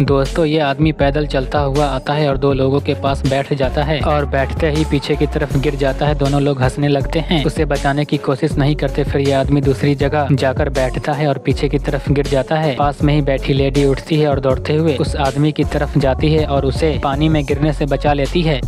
दोस्तों, ये आदमी पैदल चलता हुआ आता है और दो लोगों के पास बैठ जाता है और बैठते ही पीछे की तरफ़ गिर जाता है। दोनों लोग हंसने लगते हैं। उसे बचाने की कोशिश नहीं करते, फिर ये आदमी दूसरी जगह जाकर बैठता है और पीछे की तरफ़ गिर जाता है। पास में ही बैठी लेडी उठती है और दौड़ते हुए उस आदमी की तरफ़ जाती है और उसे पानी में गिरने से बचा लेती है।